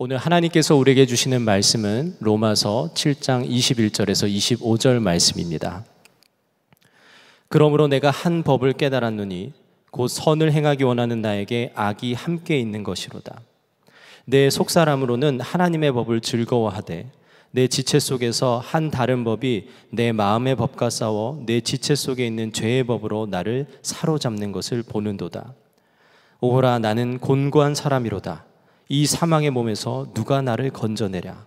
오늘 하나님께서 우리에게 주시는 말씀은 로마서 7장 21절에서 25절 말씀입니다. 그러므로 내가 한 법을 깨달았노니 곧 선을 행하기 원하는 나에게 악이 함께 있는 것이로다. 내 속사람으로는 하나님의 법을 즐거워하되 내 지체 속에서 한 다른 법이 내 마음의 법과 싸워 내 지체 속에 있는 죄의 법으로 나를 사로잡는 것을 보는도다. 오호라 나는 곤고한 사람이로다. 이 사망의 몸에서 누가 나를 건져내랴.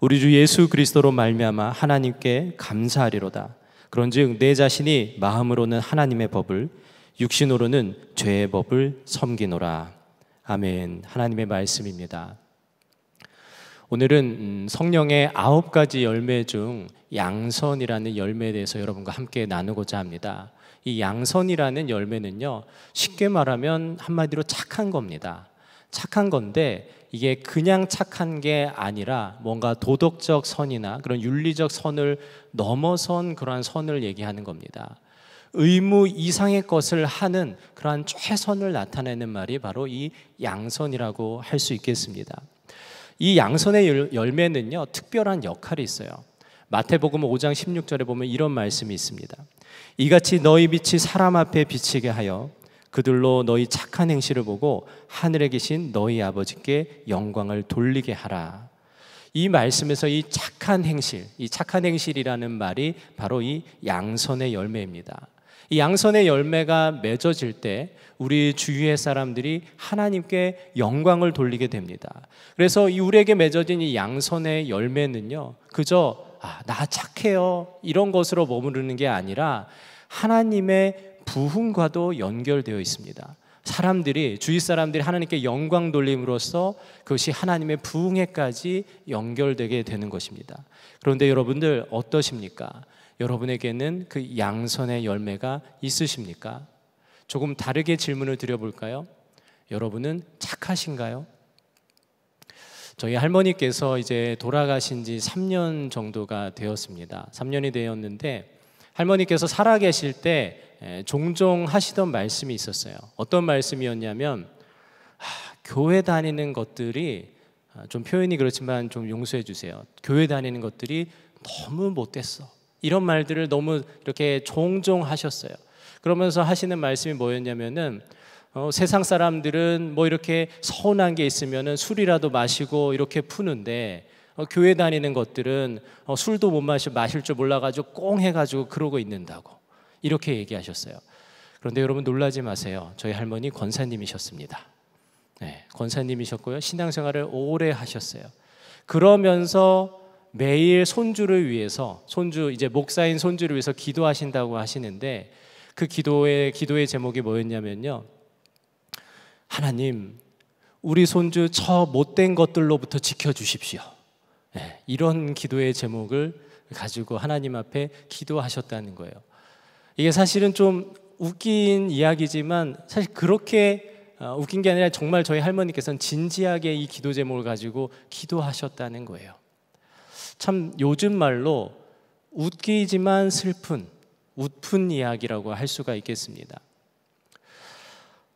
우리 주 예수 그리스도로 말미암아 하나님께 감사하리로다. 그런즉 내 자신이 마음으로는 하나님의 법을 육신으로는 죄의 법을 섬기노라. 아멘. 하나님의 말씀입니다. 오늘은 음, 성령의 아홉 가지 열매 중 양선이라는 열매에 대해서 여러분과 함께 나누고자 합니다. 이 양선이라는 열매는요, 쉽게 말하면 한마디로 착한 겁니다. 착한 건데 이게 그냥 착한 게 아니라 뭔가 도덕적 선이나 그런 윤리적 선을 넘어선 그러한 선을 얘기하는 겁니다. 의무 이상의 것을 하는 그러한 최선을 나타내는 말이 바로 이 양선이라고 할 수 있겠습니다. 이 양선의 열매는요, 특별한 역할이 있어요. 마태복음 5장 16절에 보면 이런 말씀이 있습니다. 이같이 너희 빛이 사람 앞에 비치게 하여 그들로 너희 착한 행실을 보고 하늘에 계신 너희 아버지께 영광을 돌리게 하라. 이 말씀에서 이 착한 행실, 이 착한 행실이라는 말이 바로 이 양선의 열매입니다. 이 양선의 열매가 맺어질 때 우리 주위의 사람들이 하나님께 영광을 돌리게 됩니다. 그래서 이 우리에게 맺어진 이 양선의 열매는요, 그저 아, 나 착해요 이런 것으로 머무르는 게 아니라 하나님의 부흥과도 연결되어 있습니다. 사람들이 주위 사람들이 하나님께 영광 돌림으로써 그것이 하나님의 부흥에까지 연결되게 되는 것입니다. 그런데 여러분들 어떠십니까? 여러분에게는 그 양선의 열매가 있으십니까? 조금 다르게 질문을 드려볼까요? 여러분은 착하신가요? 저희 할머니께서 이제 돌아가신 지 3년 정도가 되었습니다. 3년이 되었는데 할머니께서 살아계실 때 종종 하시던 말씀이 있었어요. 어떤 말씀이었냐면 하, 교회 다니는 것들이 아, 좀 표현이 그렇지만 좀 용서해 주세요. 교회 다니는 것들이 너무 못됐어. 이런 말들을 너무 이렇게 종종 하셨어요. 그러면서 하시는 말씀이 뭐였냐면은 어, 세상 사람들은 뭐 이렇게 서운한 게 있으면은 술이라도 마시고 이렇게 푸는데 어, 교회 다니는 것들은 어, 술도 못 마시 마실 줄 몰라가지고 꽁 해가지고 그러고 있는다고 이렇게 얘기하셨어요. 그런데 여러분 놀라지 마세요. 저희 할머니 권사님이셨습니다. 네, 권사님이셨고요. 신앙생활을 오래 하셨어요. 그러면서 매일 손주를 위해서 손주 이제 목사인 손주를 위해서 기도하신다고 하시는데 그 기도의 기도의 제목이 뭐였냐면요. 하나님, 우리 손주 저 못된 것들로부터 지켜 주십시오. 네, 이런 기도의 제목을 가지고 하나님 앞에 기도하셨다는 거예요. 이게 사실은 좀 웃긴 이야기지만 사실 그렇게 어, 웃긴 게 아니라 정말 저희 할머니께서는 진지하게 이 기도 제목을 가지고 기도하셨다는 거예요. 참 요즘 말로 웃기지만 슬픈 웃픈 이야기라고 할 수가 있겠습니다.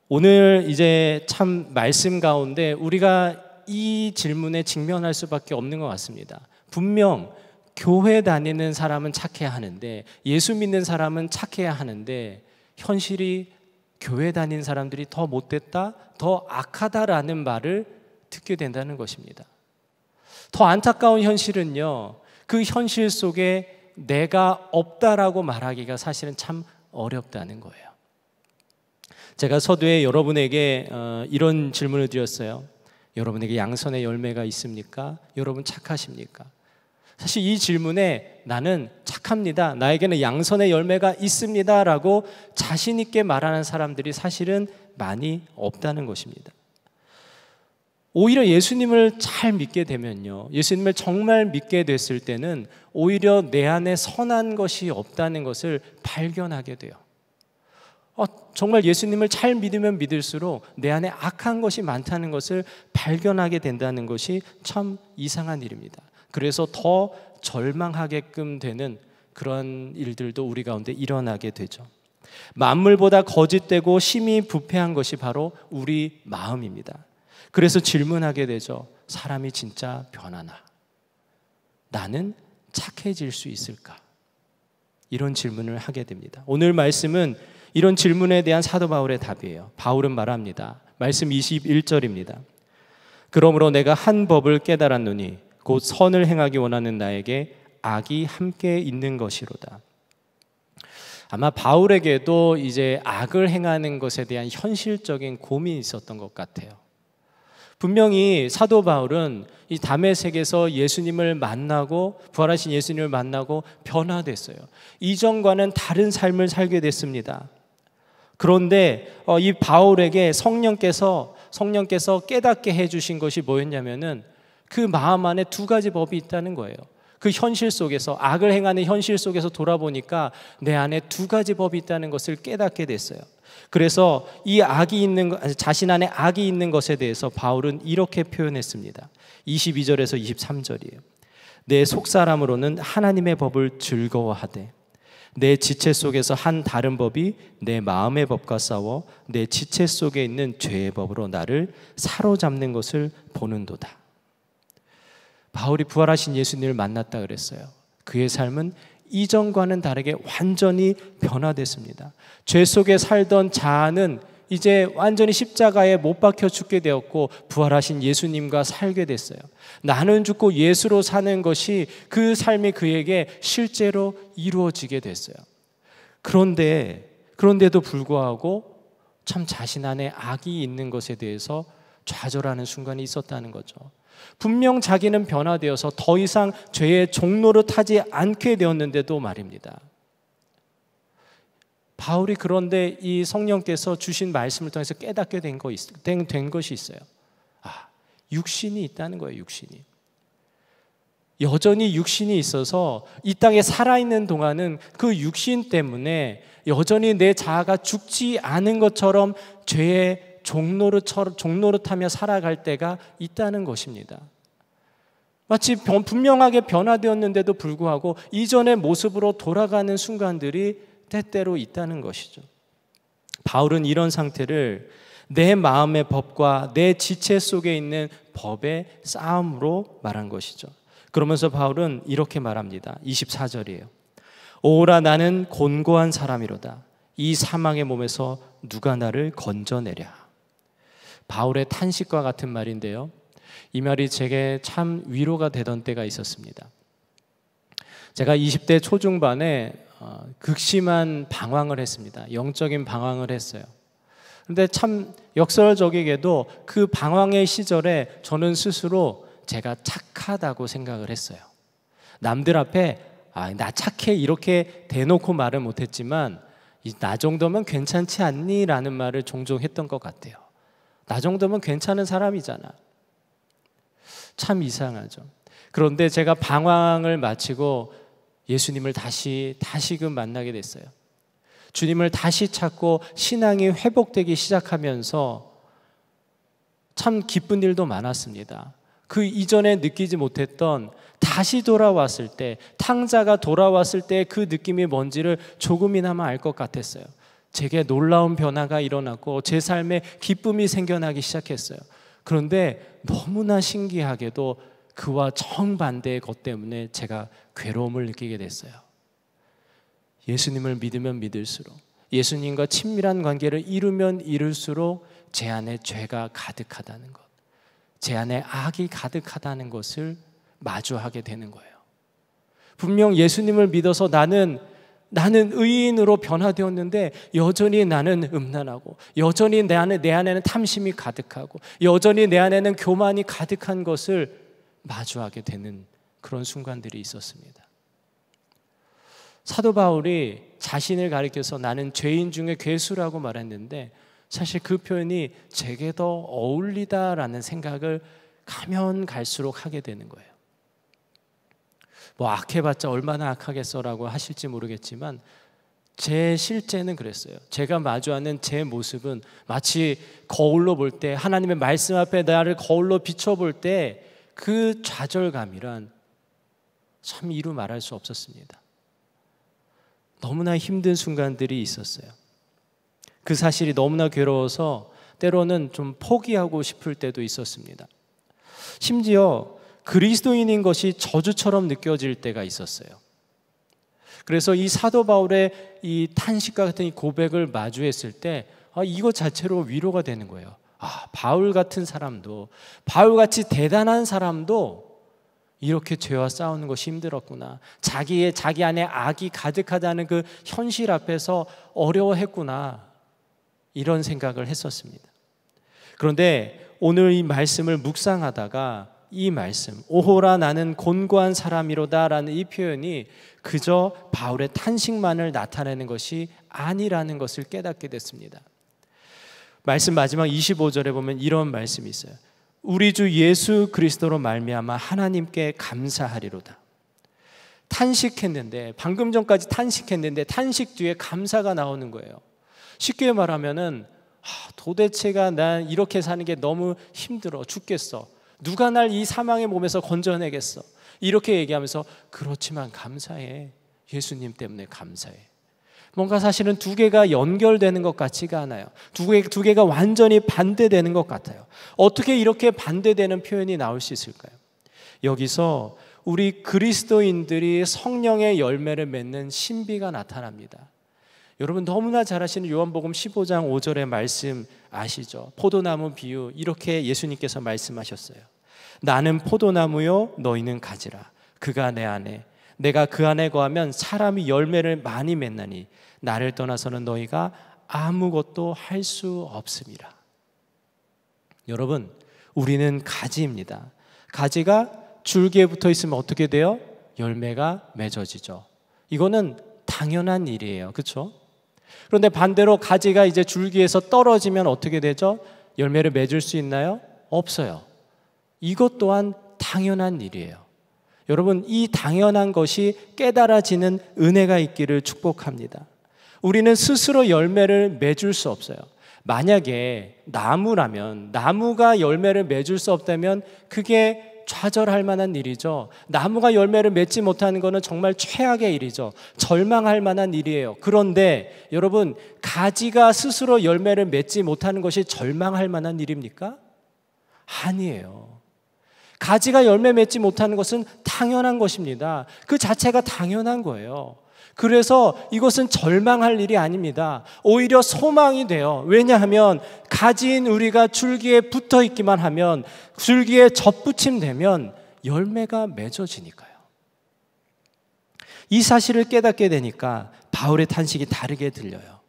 오늘 이제 참 말씀 가운데 우리가 이 질문에 직면할 수밖에 없는 것 같습니다. 분명 교회 다니는 사람은 착해야 하는데 예수 믿는 사람은 착해야 하는데 현실이 교회 다니는 사람들이 더 못됐다, 더 악하다라는 말을 듣게 된다는 것입니다. 더 안타까운 현실은요, 그 현실 속에 내가 없다라고 말하기가 사실은 참 어렵다는 거예요. 제가 서두에 여러분에게 어, 이런 질문을 드렸어요. 여러분에게 양선의 열매가 있습니까? 여러분 착하십니까? 사실 이 질문에 나는 착합니다. 나에게는 양선의 열매가 있습니다. 라고 자신있게 말하는 사람들이 사실은 많이 없다는 것입니다. 오히려 예수님을 잘 믿게 되면요. 예수님을 정말 믿게 됐을 때는 오히려 내 안에 선한 것이 없다는 것을 발견하게 돼요. 어, 정말 예수님을 잘 믿으면 믿을수록 내 안에 악한 것이 많다는 것을 발견하게 된다는 것이 참 이상한 일입니다. 그래서 더 절망하게끔 되는 그런 일들도 우리 가운데 일어나게 되죠. 만물보다 거짓되고 심히 부패한 것이 바로 우리 마음입니다. 그래서 질문하게 되죠. 사람이 진짜 변하나? 나는 착해질 수 있을까? 이런 질문을 하게 됩니다. 오늘 말씀은 이런 질문에 대한 사도 바울의 답이에요. 바울은 말합니다. 말씀 21절입니다. 그러므로 내가 한 법을 깨달았노니 곧 선을 행하기 원하는 나에게 악이 함께 있는 것이로다. 아마 바울에게도 이제 악을 행하는 것에 대한 현실적인 고민이 있었던 것 같아요. 분명히 사도 바울은 이 담에색에서 예수님을 만나고 부활하신 예수님을 만나고 변화됐어요. 이전과는 다른 삶을 살게 됐습니다. 그런데 어, 이 바울에게 성령께서 성령께서 깨닫게 해주신 것이 뭐였냐면은 그 마음 안에 두 가지 법이 있다는 거예요. 그 현실 속에서 악을 행하는 현실 속에서 돌아보니까 내 안에 두 가지 법이 있다는 것을 깨닫게 됐어요. 그래서 이 악이 있는 자신 안에 악이 있는 것에 대해서 바울은 이렇게 표현했습니다. 22절에서 23절이에요. 내 속사람으로는 하나님의 법을 즐거워하되 내 지체 속에서 한 다른 법이 내 마음의 법과 싸워 내 지체 속에 있는 죄의 법으로 나를 사로잡는 것을 보는도다. 바울이 부활하신 예수님을 만났다 그랬어요. 그의 삶은 이전과는 다르게 완전히 변화됐습니다. 죄 속에 살던 자아는 이제 완전히 십자가에 못 박혀 죽게 되었고 부활하신 예수님과 살게 됐어요. 나는 죽고 예수로 사는 것이 그 삶이 그에게 실제로 이루어지게 됐어요. 그런데 그런데도 불구하고 참 자신 안에 악이 있는 것에 대해서 좌절하는 순간이 있었다는 거죠. 분명 자기는 변화되어서 더 이상 죄의 종로를 타지 않게 되었는데도 말입니다. 바울이 그런데 이 성령께서 주신 말씀을 통해서 깨닫게 된, 거, 된, 된 것이 있어요. 아, 육신이 있다는 거예요, 육신이. 여전히 육신이 있어서 이 땅에 살아있는 동안은 그 육신 때문에 여전히 내 자아가 죽지 않은 것처럼 죄의 종로를 타며 살아갈 때가 있다는 것입니다. 마치 분명하게 변화되었는데도 불구하고 이전의 모습으로 돌아가는 순간들이 때때로 있다는 것이죠. 바울은 이런 상태를 내 마음의 법과 내 지체 속에 있는 법의 싸움으로 말한 것이죠. 그러면서 바울은 이렇게 말합니다. 24절이에요. 오라 나는 곤고한 사람이로다. 이 사망의 몸에서 누가 나를 건져내랴. 바울의 탄식과 같은 말인데요. 이 말이 제게 참 위로가 되던 때가 있었습니다. 제가 20대 초중반에 어, 극심한 방황을 했습니다. 영적인 방황을 했어요. 근데 참 역설적이게도 그 방황의 시절에 저는 스스로 제가 착하다고 생각을 했어요. 남들 앞에 아, 나 착해 이렇게 대놓고 말을 못했지만 나 정도면 괜찮지 않니? 라는 말을 종종 했던 것 같아요. 나 정도면 괜찮은 사람이잖아. 참 이상하죠. 그런데 제가 방황을 마치고 예수님을 다시 다시금 만나게 됐어요. 주님을 다시 찾고 신앙이 회복되기 시작하면서 참 기쁜 일도 많았습니다. 그 이전에 느끼지 못했던 다시 돌아왔을 때, 탕자가 돌아왔을 때 그 느낌이 뭔지를 조금이나마 알 것 같았어요. 제게 놀라운 변화가 일어났고 제 삶에 기쁨이 생겨나기 시작했어요. 그런데 너무나 신기하게도 그와 정반대의 것 때문에 제가 괴로움을 느끼게 됐어요. 예수님을 믿으면 믿을수록 예수님과 친밀한 관계를 이루면 이룰수록 제 안에 죄가 가득하다는 것, 제 안에 악이 가득하다는 것을 마주하게 되는 거예요. 분명 예수님을 믿어서 나는 나는 의인으로 변화되었는데 여전히 나는 음란하고 여전히 내 안에 내 안에는 탐심이 가득하고 여전히 내 안에는 교만이 가득한 것을 마주하게 되는 그런 순간들이 있었습니다. 사도 바울이 자신을 가리켜서 나는 죄인 중에 괴수라고 말했는데 사실 그 표현이 제게 더 어울리다라는 생각을 가면 갈수록 하게 되는 거예요. 뭐 악해봤자 얼마나 악하겠어라고 하실지 모르겠지만 제 실제는 그랬어요. 제가 마주하는 제 모습은 마치 거울로 볼 때 하나님의 말씀 앞에 나를 거울로 비춰볼 때 그 좌절감이란 참 이루 말할 수 없었습니다. 너무나 힘든 순간들이 있었어요. 그 사실이 너무나 괴로워서 때로는 좀 포기하고 싶을 때도 있었습니다. 심지어 그리스도인인 것이 저주처럼 느껴질 때가 있었어요. 그래서 이 사도 바울의 이 탄식과 같은 이 고백을 마주했을 때 아, 이것 자체로 위로가 되는 거예요. 아, 바울 같은 사람도 바울 같이 대단한 사람도 이렇게 죄와 싸우는 것이 힘들었구나. 자기의 자기 안에 악이 가득하다는 그 현실 앞에서 어려워했구나. 이런 생각을 했었습니다. 그런데 오늘 이 말씀을 묵상하다가 이 말씀 오호라 나는 곤고한 사람이로다라는 이 표현이 그저 바울의 탄식만을 나타내는 것이 아니라는 것을 깨닫게 됐습니다. 말씀 마지막 25절에 보면 이런 말씀이 있어요. 우리 주 예수 그리스도로 말미암아 하나님께 감사하리로다. 탄식했는데 방금 전까지 탄식했는데 탄식 뒤에 감사가 나오는 거예요. 쉽게 말하면은 아, 도대체가 난 이렇게 사는 게 너무 힘들어 죽겠어. 누가 날 이 사망의 몸에서 건져내겠어. 이렇게 얘기하면서 그렇지만 감사해. 예수님 때문에 감사해. 뭔가 사실은 두 개가 연결되는 것 같지가 않아요. 두, 개, 두 개가 완전히 반대되는 것 같아요. 어떻게 이렇게 반대되는 표현이 나올 수 있을까요? 여기서 우리 그리스도인들이 성령의 열매를 맺는 신비가 나타납니다. 여러분 너무나 잘 아시는 요한복음 15장 5절의 말씀 아시죠? 포도나무 비유 이렇게 예수님께서 말씀하셨어요. 나는 포도나무요 너희는 가지라. 그가 내 안에 내가 그 안에 거하면 사람이 열매를 많이 맺나니 나를 떠나서는 너희가 아무것도 할 수 없습니다. 여러분, 우리는 가지입니다. 가지가 줄기에 붙어 있으면 어떻게 돼요? 열매가 맺어지죠. 이거는 당연한 일이에요. 그렇죠? 그런데 반대로 가지가 이제 줄기에서 떨어지면 어떻게 되죠? 열매를 맺을 수 있나요? 없어요. 이것 또한 당연한 일이에요. 여러분, 이 당연한 것이 깨달아지는 은혜가 있기를 축복합니다. 우리는 스스로 열매를 맺을 수 없어요. 만약에 나무라면 나무가 열매를 맺을 수 없다면 그게 좌절할 만한 일이죠. 나무가 열매를 맺지 못하는 것은 정말 최악의 일이죠. 절망할 만한 일이에요. 그런데 여러분, 가지가 스스로 열매를 맺지 못하는 것이 절망할 만한 일입니까? 아니에요. 가지가 열매 맺지 못하는 것은 당연한 것입니다. 그 자체가 당연한 거예요. 그래서 이것은 절망할 일이 아닙니다. 오히려 소망이 돼요. 왜냐하면 가진 우리가 줄기에 붙어 있기만 하면 줄기에 접붙임 되면 열매가 맺어지니까요. 이 사실을 깨닫게 되니까 바울의 탄식이 다르게 들려요.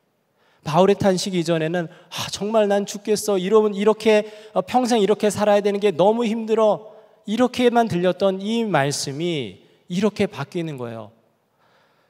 바울의 탄식 이전에는 아, 정말 난 죽겠어. 이러면 이렇게 어, 평생 이렇게 살아야 되는 게 너무 힘들어. 이렇게만 들렸던 이 말씀이 이렇게 바뀌는 거예요.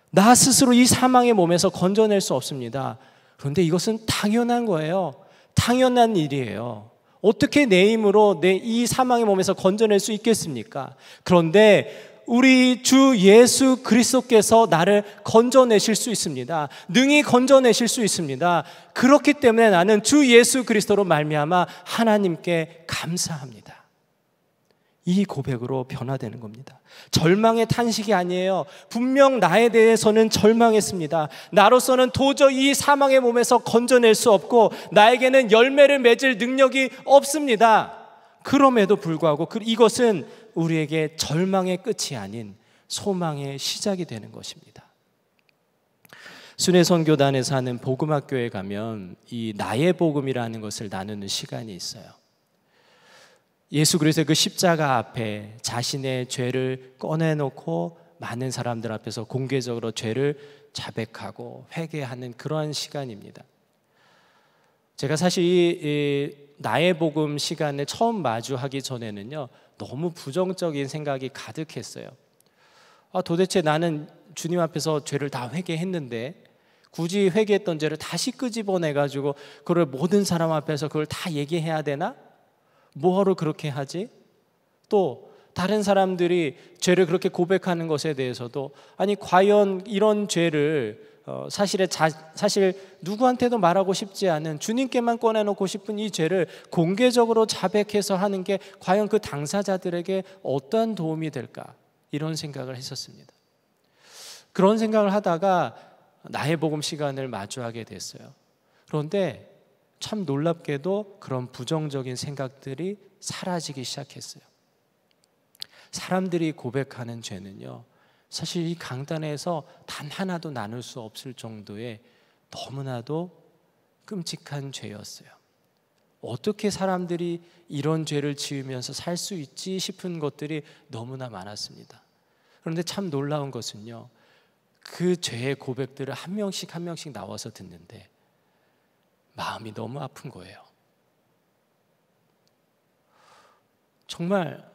나 스스로 이 사망의 몸에서 건져낼 수 없습니다. 그런데 이것은 당연한 거예요. 당연한 일이에요. 어떻게 내 힘으로 내 이 사망의 몸에서 건져낼 수 있겠습니까? 그런데 우리 주 예수 그리스도께서 나를 건져내실 수 있습니다. 능히 건져내실 수 있습니다. 그렇기 때문에 나는 주 예수 그리스도로 말미암아 하나님께 감사합니다. 이 고백으로 변화되는 겁니다. 절망의 탄식이 아니에요. 분명 나에 대해서는 절망했습니다. 나로서는 도저히 사망의 몸에서 건져낼 수 없고 나에게는 열매를 맺을 능력이 없습니다. 그럼에도 불구하고 그 이것은 우리에게 절망의 끝이 아닌 소망의 시작이 되는 것입니다. 순회선교단에서 하는 복음학교에 가면 이 나의 복음이라는 것을 나누는 시간이 있어요. 예수 그리스도의 그 십자가 앞에 자신의 죄를 꺼내놓고 많은 사람들 앞에서 공개적으로 죄를 자백하고 회개하는 그러한 시간입니다. 제가 사실 이, 나의 복음 시간에 처음 마주하기 전에는요 너무 부정적인 생각이 가득했어요. 아, 도대체 나는 주님 앞에서 죄를 다 회개했는데 굳이 회개했던 죄를 다시 끄집어내 가지고 그걸 모든 사람 앞에서 그걸 다 얘기해야 되나? 뭐하러 그렇게 하지? 또 다른 사람들이 죄를 그렇게 고백하는 것에 대해서도 아니 과연 이런 죄를 어, 사실에 자, 사실 누구한테도 말하고 싶지 않은 주님께만 꺼내놓고 싶은 이 죄를 공개적으로 자백해서 하는 게 과연 그 당사자들에게 어떠한 도움이 될까 이런 생각을 했었습니다. 그런 생각을 하다가 나의 복음 시간을 마주하게 됐어요. 그런데 참 놀랍게도 그런 부정적인 생각들이 사라지기 시작했어요. 사람들이 고백하는 죄는요, 사실 이 강단에서 단 하나도 나눌 수 없을 정도의 너무나도 끔찍한 죄였어요. 어떻게 사람들이 이런 죄를 지으면서 살 수 있지 싶은 것들이 너무나 많았습니다. 그런데 참 놀라운 것은요, 그 죄의 고백들을 한 명씩 한 명씩 나와서 듣는데 마음이 너무 아픈 거예요. 정말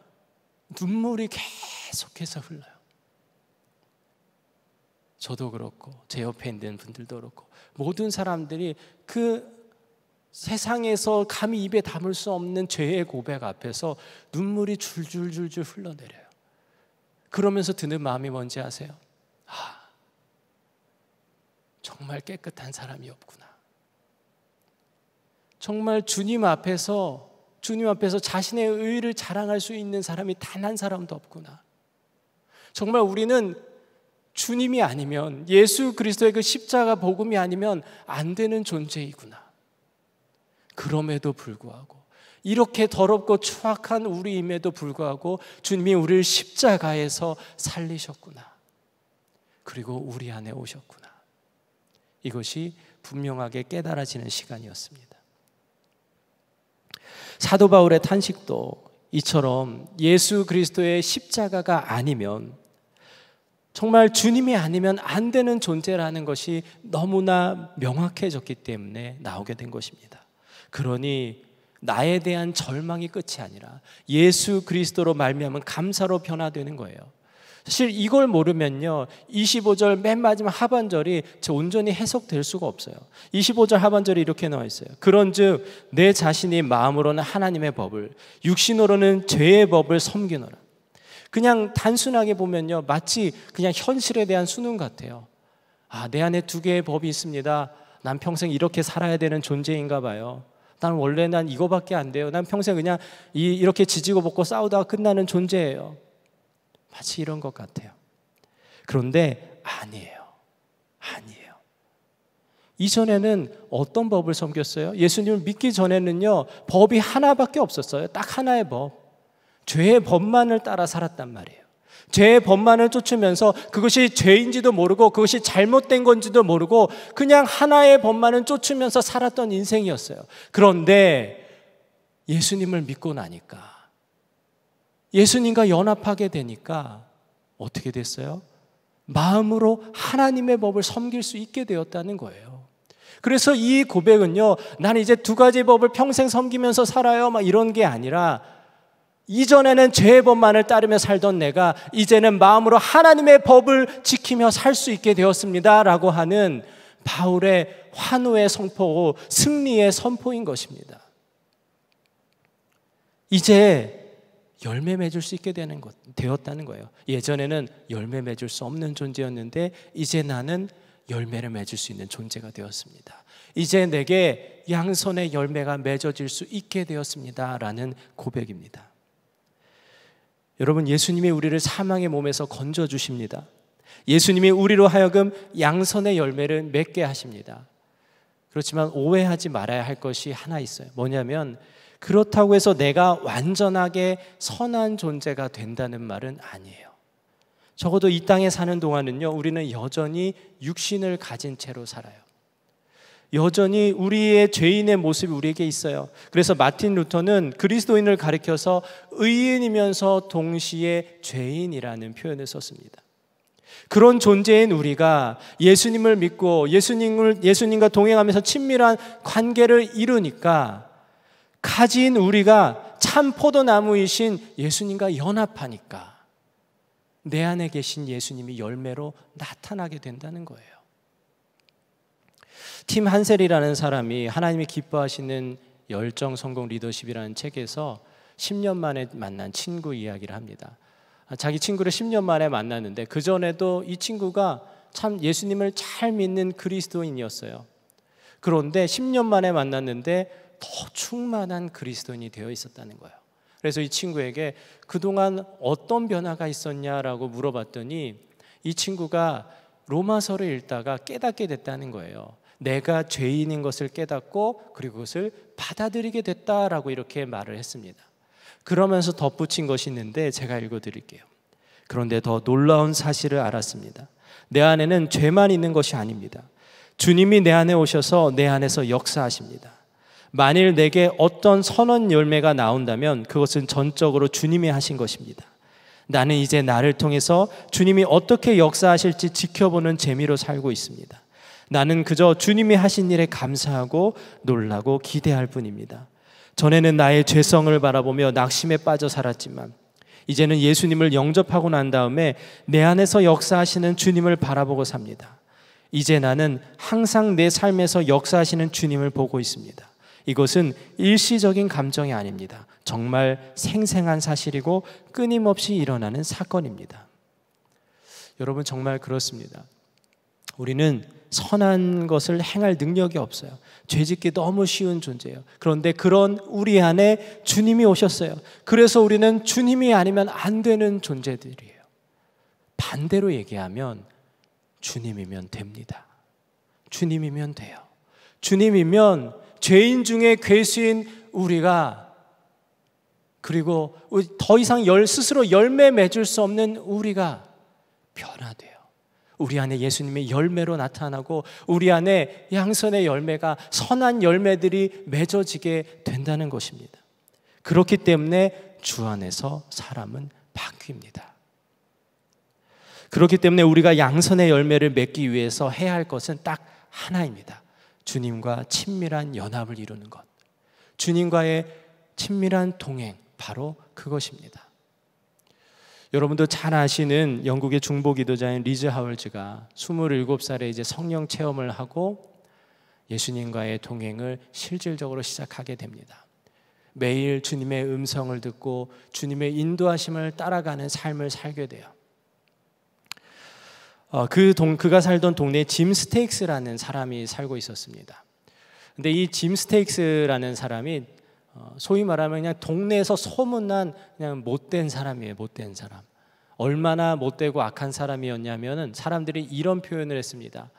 눈물이 계속해서 흘러요. 저도 그렇고 제 옆에 있는 분들도 그렇고 모든 사람들이 그 세상에서 감히 입에 담을 수 없는 죄의 고백 앞에서 눈물이 줄줄줄줄 흘러내려요. 그러면서 드는 마음이 뭔지 아세요? 아, 정말 깨끗한 사람이 없구나. 정말 주님 앞에서 주님 앞에서 자신의 의를 자랑할 수 있는 사람이 단 한 사람도 없구나. 정말 우리는 주님이 아니면 예수 그리스도의 그 십자가 복음이 아니면 안 되는 존재이구나. 그럼에도 불구하고 이렇게 더럽고 추악한 우리임에도 불구하고 주님이 우리를 십자가에서 살리셨구나. 그리고 우리 안에 오셨구나. 이것이 분명하게 깨달아지는 시간이었습니다. 사도 바울의 탄식도 이처럼 예수 그리스도의 십자가가 아니면 정말 주님이 아니면 안 되는 존재라는 것이 너무나 명확해졌기 때문에 나오게 된 것입니다. 그러니 나에 대한 절망이 끝이 아니라 예수 그리스도로 말미암은 감사로 변화되는 거예요. 사실 이걸 모르면요. 25절 맨 마지막 하반절이 온전히 해석될 수가 없어요. 25절 하반절이 이렇게 나와 있어요. 그런즉 내 자신이 마음으로는 하나님의 법을 육신으로는 죄의 법을 섬기노라. 그냥 단순하게 보면요. 마치 그냥 현실에 대한 수능 같아요. 아, 내 안에 두 개의 법이 있습니다. 난 평생 이렇게 살아야 되는 존재인가 봐요. 난 원래 난 이거밖에 안 돼요. 난 평생 그냥 이, 이렇게 지지고 볶고 싸우다가 끝나는 존재예요. 마치 이런 것 같아요. 그런데 아니에요. 아니에요. 이전에는 어떤 법을 섬겼어요? 예수님을 믿기 전에는요, 법이 하나밖에 없었어요. 딱 하나의 법. 죄의 법만을 따라 살았단 말이에요. 죄의 법만을 쫓으면서 그것이 죄인지도 모르고 그것이 잘못된 건지도 모르고 그냥 하나의 법만을 쫓으면서 살았던 인생이었어요. 그런데 예수님을 믿고 나니까 예수님과 연합하게 되니까 어떻게 됐어요? 마음으로 하나님의 법을 섬길 수 있게 되었다는 거예요. 그래서 이 고백은요, 나는 이제 두 가지 법을 평생 섬기면서 살아요. 막 이런 게 아니라, 이전에는 죄의 법만을 따르며 살던 내가 이제는 마음으로 하나님의 법을 지키며 살 수 있게 되었습니다. 라고 하는 바울의 환호의 선포고 승리의 선포인 것입니다. 이제 열매 맺을 수 있게 되는 것 되었다는 거예요. 예전에는 열매 맺을 수 없는 존재였는데 이제 나는 열매를 맺을 수 있는 존재가 되었습니다. 이제 내게 양손의 열매가 맺어질 수 있게 되었습니다 라는 고백입니다. 여러분 예수님이 우리를 사망의 몸에서 건져 주십니다. 예수님이 우리로 하여금 양선의 열매를 맺게 하십니다. 그렇지만 오해하지 말아야 할 것이 하나 있어요. 뭐냐면 그렇다고 해서 내가 완전하게 선한 존재가 된다는 말은 아니에요. 적어도 이 땅에 사는 동안은요, 우리는 여전히 육신을 가진 채로 살아요. 여전히 우리의 죄인의 모습이 우리에게 있어요. 그래서 마틴 루터는 그리스도인을 가리켜서 의인이면서 동시에 죄인이라는 표현을 썼습니다. 그런 존재인 우리가 예수님을 믿고 예수님을 예수님과 동행하면서 친밀한 관계를 이루니까 가진 우리가 참 포도나무이신 예수님과 연합하니까 내 안에 계신 예수님이 열매로 나타나게 된다는 거예요. 팀 한셀이라는 사람이 하나님이 기뻐하시는 열정 성공 리더십이라는 책에서 10년 만에 만난 친구 이야기를 합니다. 자기 친구를 10년 만에 만났는데 그 전에도 이 친구가 참 예수님을 잘 믿는 그리스도인이었어요. 그런데 10년 만에 만났는데 더 충만한 그리스도인이 되어 있었다는 거예요. 그래서 이 친구에게 그동안 어떤 변화가 있었냐라고 물어봤더니 이 친구가 로마서를 읽다가 깨닫게 됐다는 거예요. 내가 죄인인 것을 깨닫고 그리고 그것을 받아들이게 됐다라고 이렇게 말을 했습니다. 그러면서 덧붙인 것이 있는데 제가 읽어 드릴게요. 그런데 더 놀라운 사실을 알았습니다. 내 안에는 죄만 있는 것이 아닙니다. 주님이 내 안에 오셔서 내 안에서 역사하십니다. 만일 내게 어떤 선언 열매가 나온다면 그것은 전적으로 주님이 하신 것입니다. 나는 이제 나를 통해서 주님이 어떻게 역사하실지 지켜보는 재미로 살고 있습니다. 나는 그저 주님이 하신 일에 감사하고 놀라고 기대할 뿐입니다. 전에는 나의 죄성을 바라보며 낙심에 빠져 살았지만 이제는 예수님을 영접하고 난 다음에 내 안에서 역사하시는 주님을 바라보고 삽니다. 이제 나는 항상 내 삶에서 역사하시는 주님을 보고 있습니다. 이것은 일시적인 감정이 아닙니다. 정말 생생한 사실이고 끊임없이 일어나는 사건입니다. 여러분 정말 그렇습니다. 우리는 선한 것을 행할 능력이 없어요. 죄짓기 너무 쉬운 존재예요. 그런데 그런 우리 안에 주님이 오셨어요. 그래서 우리는 주님이 아니면 안 되는 존재들이에요. 반대로 얘기하면 주님이면 됩니다. 주님이면 돼요. 주님이면 죄인 중에 괴수인 우리가 그리고 더 이상 열 스스로 열매 맺을 수 없는 우리가 변화돼요. 우리 안에 예수님의 열매로 나타나고 우리 안에 양선의 열매가 선한 열매들이 맺어지게 된다는 것입니다. 그렇기 때문에 주 안에서 사람은 바뀝니다. 그렇기 때문에 우리가 양선의 열매를 맺기 위해서 해야 할 것은 딱 하나입니다. 주님과 친밀한 연합을 이루는 것. 주님과의 친밀한 동행, 바로 그것입니다. 여러분도 잘 아시는 영국의 중보 기도자인 리즈 하월즈가 27살에 이제 성령 체험을 하고 예수님과의 동행을 실질적으로 시작하게 됩니다. 매일 주님의 음성을 듣고 주님의 인도하심을 따라가는 삶을 살게 돼요. 어, 그 동, 그가 살던 동네에 짐 스테이크스라는 사람이 살고 있었습니다. 근데 이 짐 스테이크스라는 사람이 어, 소위 말하면 그냥 동네에서 소문난 그냥 못된 사람이에요. 못된 사람. 얼마나 못되고 악한 사람이었냐면은 사람들이 이런 표현을 했습니다.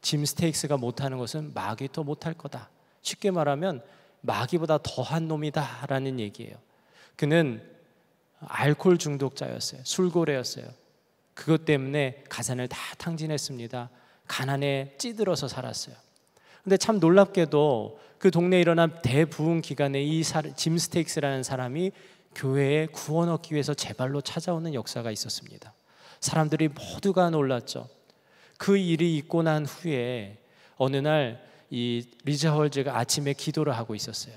짐 스테이크스가 못하는 것은 마귀도 못할 거다. 쉽게 말하면 마귀보다 더한 놈이다라는 얘기예요. 그는 알코올 중독자였어요. 술고래였어요. 그것 때문에 가산을 다 탕진했습니다. 가난에 찌들어서 살았어요. 근데 참 놀랍게도 그 동네에 일어난 대부흥 기간에 이짐 스테이크스라는 사람이 교회에 구원 얻기 위해서 제발로 찾아오는 역사가 있었습니다. 사람들이 모두가 놀랐죠. 그 일이 있고 난 후에 어느 날 이 리자 헐즈가 아침에 기도를 하고 있었어요.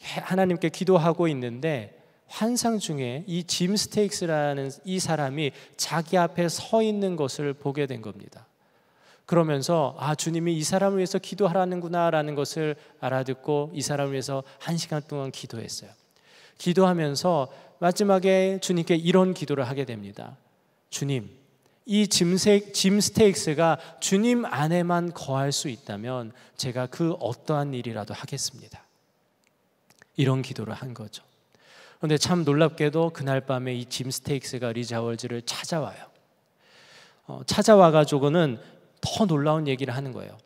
하나님께 기도하고 있는데 환상 중에 이 짐 스테이크스라는 이 사람이 자기 앞에 서 있는 것을 보게 된 겁니다. 그러면서 아 주님이 이 사람을 위해서 기도하라는구나라는 것을 알아듣고 이 사람을 위해서 한 시간 동안 기도했어요. 기도하면서 마지막에 주님께 이런 기도를 하게 됩니다. 주님, 이 짐 스테이크스가 주님 안에만 거할 수 있다면 제가 그 어떠한 일이라도 하겠습니다. 이런 기도를 한 거죠. 그런데 참 놀랍게도 그날 밤에 이 짐 스테이크스가 리자월즈를 찾아와요. 어, 찾아와 가지고는 더 놀라운 얘기를 하는 거예요.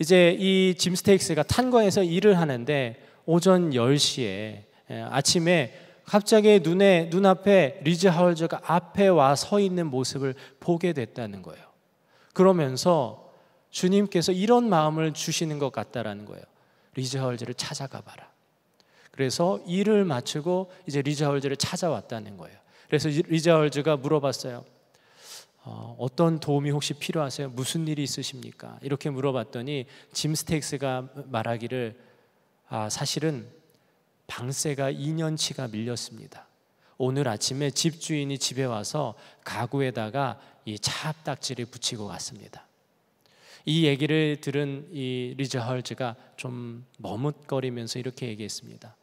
이제 이 짐 스테이크스가 탄광에서 일을 하는데 오전 10시에 예, 아침에 갑자기 눈에 눈앞에 리즈 하월즈가 앞에 와 서 있는 모습을 보게 됐다는 거예요. 그러면서 주님께서 이런 마음을 주시는 것 같다라는 거예요. 리즈 하월즈를 찾아가 봐라. 그래서 일을 마치고 이제 리즈 하월즈를 찾아왔다는 거예요. 그래서 리즈 하월즈가 물어봤어요. 어, 어떤 도움이 혹시 필요하세요? 무슨 일이 있으십니까? 이렇게 물어봤더니 짐 스테이크스가 말하기를 아, 사실은 방세가 2년치가 밀렸습니다. 오늘 아침에 집주인이 집에 와서 가구에다가 이 차압딱지를 붙이고 갔습니다. 이 얘기를 들은 이 리즈 하월즈가 좀 머뭇거리면서 이렇게 얘기했습니다.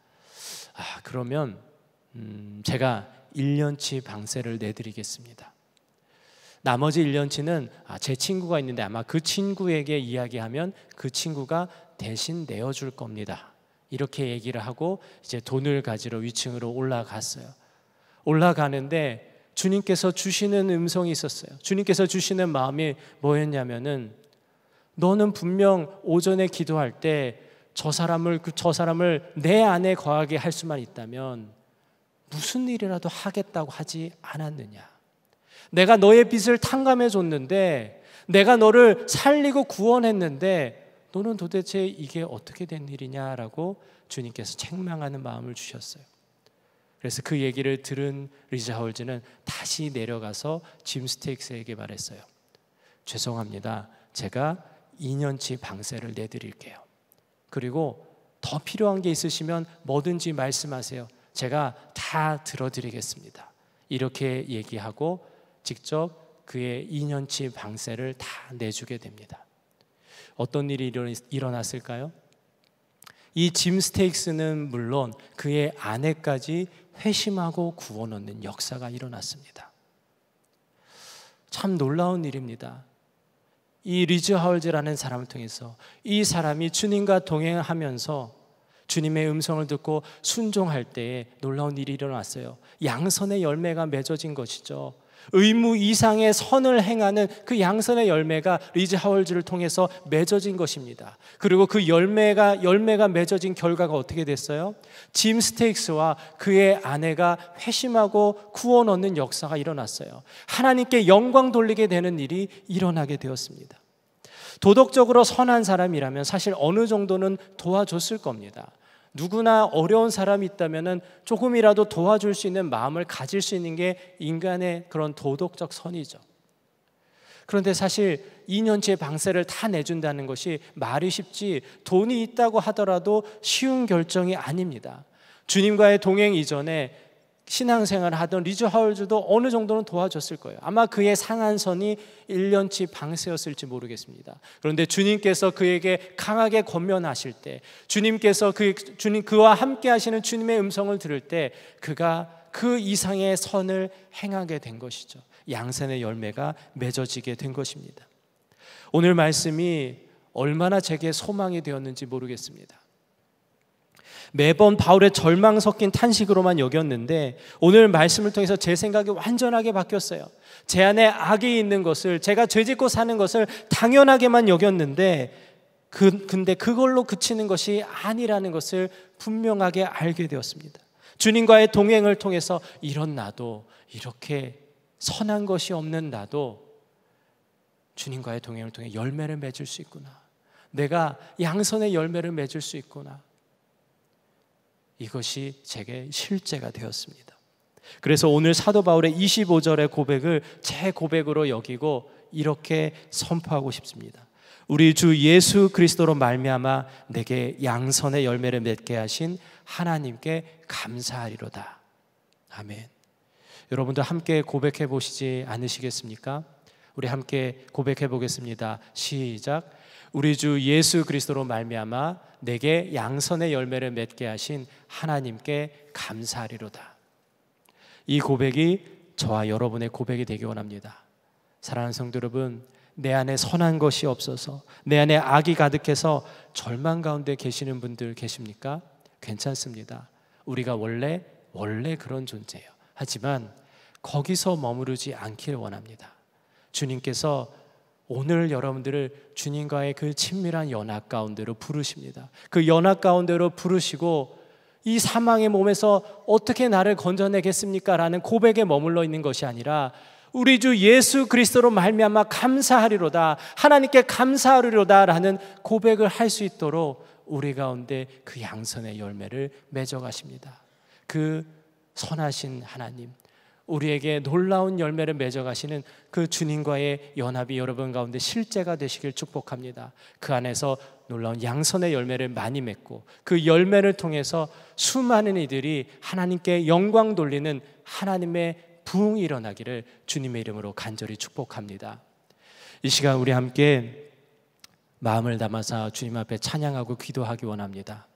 아, 그러면 음, 제가 1년치 방세를 내드리겠습니다. 나머지 1년치는 아, 제 친구가 있는데 아마 그 친구에게 이야기하면 그 친구가 대신 내어줄 겁니다. 이렇게 얘기를 하고 이제 돈을 가지러 위층으로 올라갔어요. 올라가는데 주님께서 주시는 음성이 있었어요. 주님께서 주시는 마음이 뭐였냐면은 너는 분명 오전에 기도할 때 저 사람을 그 저 사람을 내 안에 거하게 할 수만 있다면 무슨 일이라도 하겠다고 하지 않았느냐? 내가 너의 빚을 탕감해 줬는데 내가 너를 살리고 구원했는데 너는 도대체 이게 어떻게 된 일이냐라고 주님께서 책망하는 마음을 주셨어요. 그래서 그 얘기를 들은 리자 하울즈는 다시 내려가서 짐 스테이크스에게 말했어요. 죄송합니다. 제가 2년치 방세를 내드릴게요. 그리고 더 필요한 게 있으시면 뭐든지 말씀하세요. 제가 다 들어드리겠습니다. 이렇게 얘기하고 직접 그의 2년치 방세를 다 내주게 됩니다. 어떤 일이 일어났을까요? 이 짐 스테이크스는 물론 그의 아내까지 회심하고 구원 얻는 역사가 일어났습니다. 참 놀라운 일입니다. 이 리즈 하월즈라는 사람을 통해서 이 사람이 주님과 동행하면서 주님의 음성을 듣고 순종할 때에 놀라운 일이 일어났어요. 양선의 열매가 맺어진 것이죠. 의무 이상의 선을 행하는 그 양선의 열매가 리즈 하월즈를 통해서 맺어진 것입니다. 그리고 그 열매가 열매가 맺어진 결과가 어떻게 됐어요? 짐 스테이크스와 그의 아내가 회심하고 구원 얻는 역사가 일어났어요. 하나님께 영광 돌리게 되는 일이 일어나게 되었습니다. 도덕적으로 선한 사람이라면 사실 어느 정도는 도와줬을 겁니다. 누구나 어려운 사람이 있다면 조금이라도 도와줄 수 있는 마음을 가질 수 있는 게 인간의 그런 도덕적 선이죠. 그런데 사실 2년째 방세를 다 내준다는 것이 말이 쉽지 돈이 있다고 하더라도 쉬운 결정이 아닙니다. 주님과의 동행 이전에 신앙생활을 하던 리즈 하울즈도 어느 정도는 도와줬을 거예요. 아마 그의 상한선이 1년치 방세였을지 모르겠습니다. 그런데 주님께서 그에게 강하게 권면하실 때, 주님께서 그 주님 그와 함께 하시는 주님의 음성을 들을 때 그가 그 이상의 선을 행하게 된 것이죠. 양산의 열매가 맺어지게 된 것입니다. 오늘 말씀이 얼마나 제게 소망이 되었는지 모르겠습니다. 매번 바울의 절망 섞인 탄식으로만 여겼는데 오늘 말씀을 통해서 제 생각이 완전하게 바뀌었어요. 제 안에 악이 있는 것을 제가 죄짓고 사는 것을 당연하게만 여겼는데 그, 근데 그걸로 그치는 것이 아니라는 것을 분명하게 알게 되었습니다. 주님과의 동행을 통해서 이런 나도 이렇게 선한 것이 없는 나도 주님과의 동행을 통해 열매를 맺을 수 있구나. 내가 양선의 열매를 맺을 수 있구나. 이것이 제게 실제가 되었습니다. 그래서 오늘 사도 바울의 25절의 고백을 제 고백으로 여기고 이렇게 선포하고 싶습니다. 우리 주 예수 그리스도로 말미암아 내게 양선의 열매를 맺게 하신 하나님께 감사하리로다. 아멘. 여러분도 함께 고백해 보시지 않으시겠습니까? 우리 함께 고백해 보겠습니다. 시작. 우리 주 예수 그리스도로 말미암아 내게 양선의 열매를 맺게 하신 하나님께 감사하리로다. 이 고백이 저와 여러분의 고백이 되기 원합니다. 사랑하는 성도 여러분, 내 안에 선한 것이 없어서 내 안에 악이 가득해서 절망 가운데 계시는 분들 계십니까? 괜찮습니다. 우리가 원래 원래 그런 존재예요. 하지만 거기서 머무르지 않길 원합니다. 주님께서 오늘 여러분들을 주님과의 그 친밀한 연합 가운데로 부르십니다. 그 연합 가운데로 부르시고 이 사망의 몸에서 어떻게 나를 건져내겠습니까? 라는 고백에 머물러 있는 것이 아니라 우리 주 예수 그리스도로 말미암아 감사하리로다 하나님께 감사하리로다라는 고백을 할 수 있도록 우리 가운데 그 양선의 열매를 맺어 가십니다. 그 선하신 하나님 우리에게 놀라운 열매를 맺어가시는 그 주님과의 연합이 여러분 가운데 실제가 되시길 축복합니다. 그 안에서 놀라운 양선의 열매를 많이 맺고 그 열매를 통해서 수많은 이들이 하나님께 영광 돌리는 하나님의 부흥이 일어나기를 주님의 이름으로 간절히 축복합니다. 이 시간 우리 함께 마음을 담아서 주님 앞에 찬양하고 기도하기 원합니다.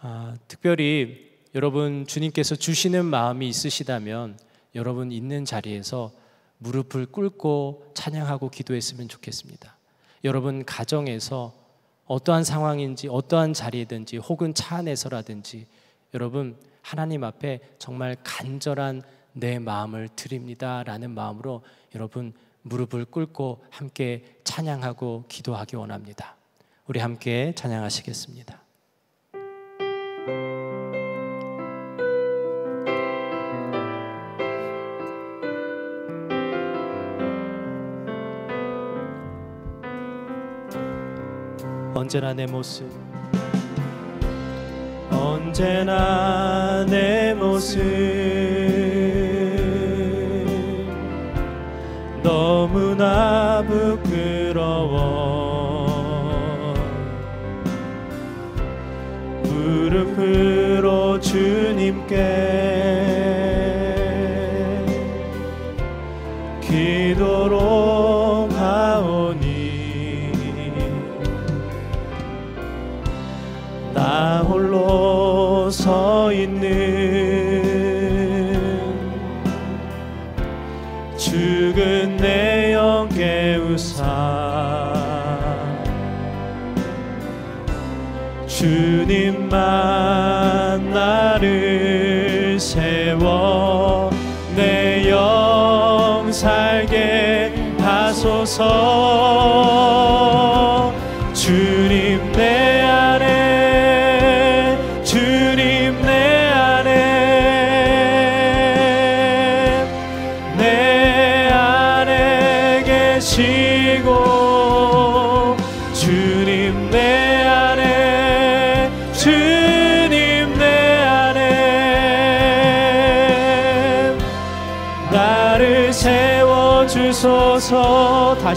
아, 특별히 여러분 주님께서 주시는 마음이 있으시다면 여러분 있는 자리에서 무릎을 꿇고 찬양하고 기도했으면 좋겠습니다. 여러분 가정에서 어떠한 상황인지 어떠한 자리든지 혹은 차 안에서라든지 여러분 하나님 앞에 정말 간절한 내 마음을 드립니다라는 마음으로 여러분 무릎을 꿇고 함께 찬양하고 기도하기 원합니다. 우리 함께 찬양하시겠습니다. 언제나 내 모습. 언제나 내 모습. 너무나 부끄러워. 무릎으로 주님께 하소서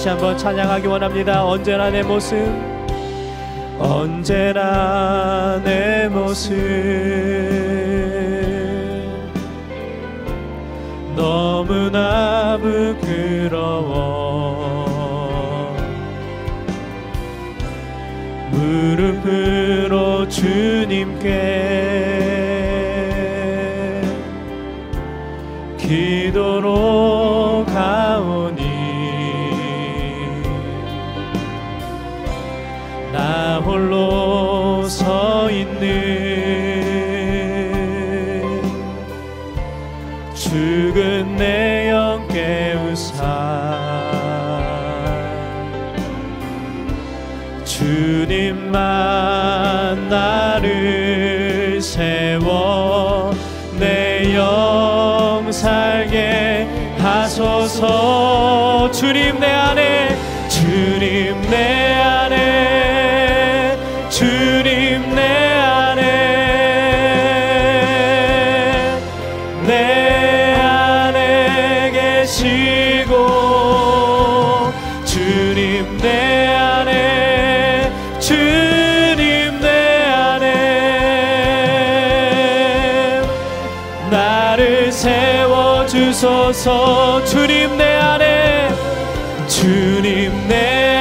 다시 한번 찬양하기 원합니다. 언제나 내 모습 언제나 내 모습. 너무나 부끄러워. 무릎으로 주님께 기도로 세워 주소서. 주님 내 안에 주님 내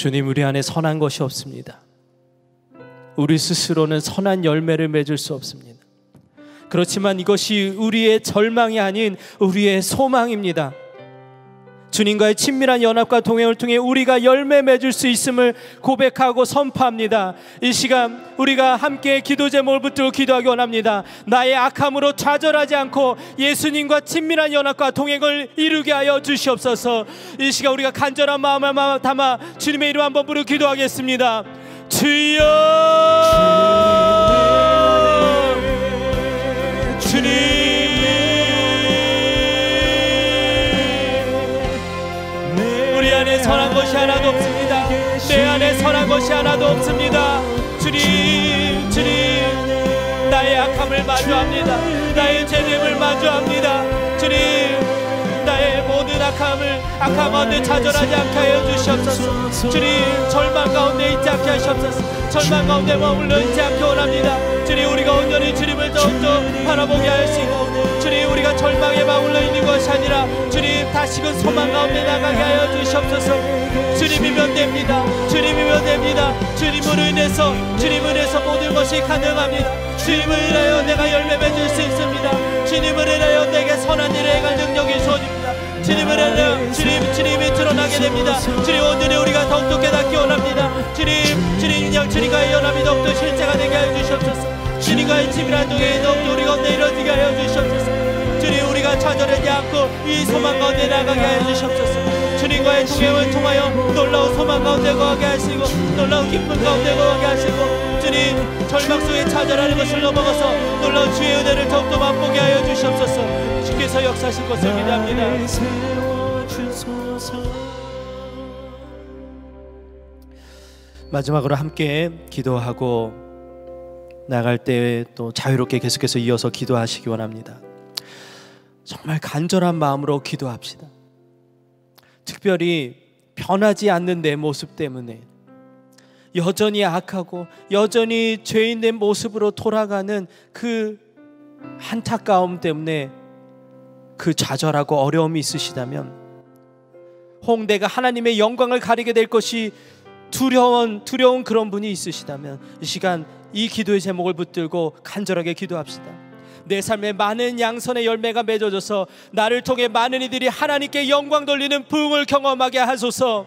주님 우리 안에 선한 것이 없습니다. 우리 스스로는 선한 열매를 맺을 수 없습니다. 그렇지만 이것이 우리의 절망이 아닌 우리의 소망입니다. 주님과의 친밀한 연합과 동행을 통해 우리가 열매 맺을 수 있음을 고백하고 선포합니다. 이 시간 우리가 함께 기도 제목을 붙들고 기도하기 원합니다. 나의 악함으로 좌절하지 않고 예수님과 친밀한 연합과 동행을 이루게 하여 주시옵소서. 이 시간 우리가 간절한 마음을 담아 주님의 이름 한번 부르 기도하겠습니다. 주여 주님 선한 것이 하나도 없습니다. 내 안에 선한 것이 하나도 없습니다. 주님, 주님, 나의 악함을 마주합니다. 나의 죄됨을 마주합니다. 주님. 악함을 악함 가운데 좌절하지 않게 하여 주시옵소서. 주님 절망 가운데 있지 않게 하시옵소서. 절망 가운데 머물러 있지 않게 원합니다. 주님 우리가 온전히 주님을 더욱더 바라보게 하시고 주님 우리가 절망에 머물러 있는 것이 아니라 주님 다시금 소망 가운데 나가게 하여 주시옵소서. 주님이면 됩니다. 주님이면 됩니다. 주님으로 인해서 주님으로 인해서 모든 것이 가능합니다. 주님을 인하여 내가 열매 맺을 수 있습니다. 주님을 인하여 내게 선한 일을 행할 능력이 주어집니다 주님을 인하여 주님 주님이 드러나게 됩니다. 주님 오늘에 우리가 더욱더 깨닫기 원합니다. 주님 주님 영 주님과의 연합이 더욱더 실제가 되게 하여 주시옵소서. 주님과의 집이란 동에 더욱더 우리 가운데 이루어지게 하여 주시옵소서. 주님 우리가 좌절하지 않고 이 소망 가운데 나가게 하여 주시옵소서. 주님과의 동행을 통하여 놀라운 소망 가운데 거하게 하시고 놀라운 기쁨 가운데 거하게 하시고 주님 절망 속에 좌절하는 것을 넘어가서 놀라운 주의 은혜를 더욱더 맛보게 하여 주시옵소서 주께서 역사하실 것을 기대합니다 마지막으로 함께 기도하고 나갈 때 또 자유롭게 계속해서 이어서 기도하시기 원합니다. 정말 간절한 마음으로 기도합시다. 특별히 변하지 않는 내 모습 때문에 여전히 악하고 여전히 죄인 된 모습으로 돌아가는 그 안타까움 때문에 그 좌절하고 어려움이 있으시다면 혹 내가 하나님의 영광을 가리게 될 것이 두려운 두려운 그런 분이 있으시다면 이 시간 이 기도의 제목을 붙들고 간절하게 기도합시다. 내 삶에 많은 양선의 열매가 맺어져서 나를 통해 많은 이들이 하나님께 영광 돌리는 부흥을 경험하게 하소서.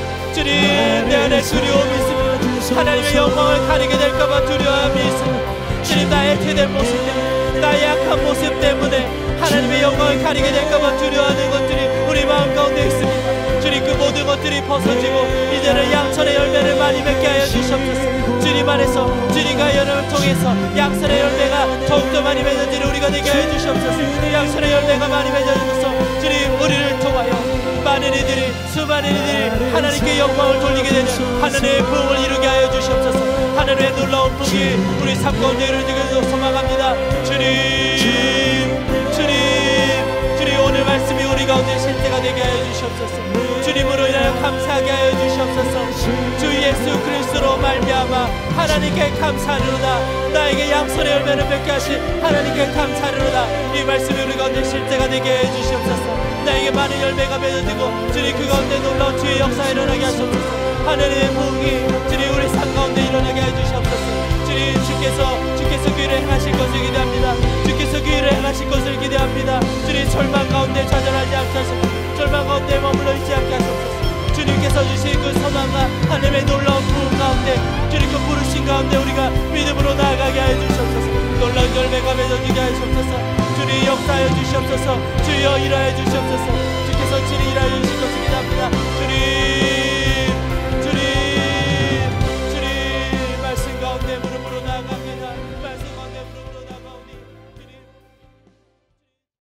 주님 내 안에 두려움이 있습니다. 하나님의 영광을 가리게 될까봐 두려움이 있습니다. 주님 나의 죄된 모습 때문에 나의 약한 모습 때문에 하나님의 영광을 가리게 될까봐 두려워하는 것들이 우리 마음 가운데 있습니다. 주님 그 모든 것들이 벗어지고 이제는 양천의 열매를 많이 맺게 하여 주시옵소서. 주님 안에서 주님과 연합을 통해서 양천의 열매가 더욱더 많이 맺어지는 우리가 되게 하여 주시옵소서. 양천의 열매가 많이 맺어져서. 주님 우리를 통하여 많은 이들이 수많은 이들이 하나님께 영광을 돌리게 되는 하나님의 부흥을 이루게 하여 주시옵소서. 하나님의 놀라운 복이 우리 삶 가운데 이루어지기를 소망합니다. 주님 주님 주님 오늘 말씀이 우리 가운데 실제가 되게 하여 주시옵소서. 주님으로 인하여 감사하게 하여 주시옵소서. 주 예수 그리스도로 말미암아 하나님께 감사하노라 나에게 양손의 열매를 맺게 하신 하나님께 감사하노라 이 말씀이 우리 가운데 실제가 되게 해 주시옵소서. 나에게 많은 열매가 맺어지고 주님 그 가운데 놀라운 주의 역사 일어나게 하시옵소서. 하나님의 부흥이 주님 우리 삶 가운데 일어나게 해 주시옵소서. 주님 주께서 주께서 그 일을 행하실 것을 기대합니다. 주께서 그 일을 행하실 것을 기대합니다. 주님 절망 가운데 좌절하지 않게 하소서. 절망 가운데 머물러 있지 않게 하소서 주님께서 주신 그 선함과 하나님의 놀라운 부흥 가운데 주님 그 부르신 가운데 우리가 믿음으로 나아가게 하여 주시옵소서. 놀라운 열매가 맺어지게 하여 주시옵소서. 주님 역사하여 주시옵소서. 주여 일하여 주시옵소서. 주께서 친히 일하여 주신 것을 기도합니다 주님.